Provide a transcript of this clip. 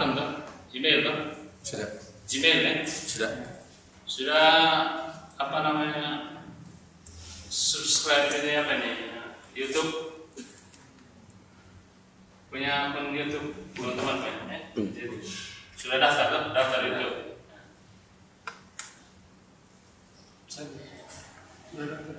akun tuh, email tuh, kan? Sudah. Gmail ya. Sudah. Sudah apa namanya subscribe ini apa nih YouTube punya akun YouTube teman-teman kan? hmm. eh, Pak, ya? Sudah daftar tuh, daftar YouTube. sudah daftar